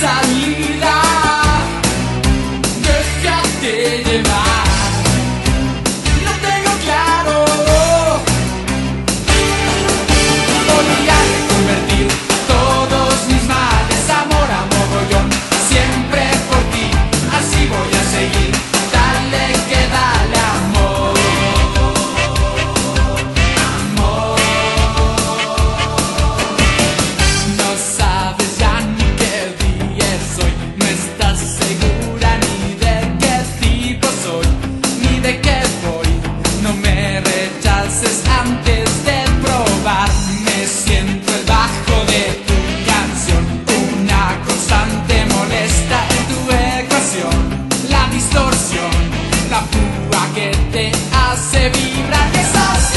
salida, déjate llevar. hace vibrar esa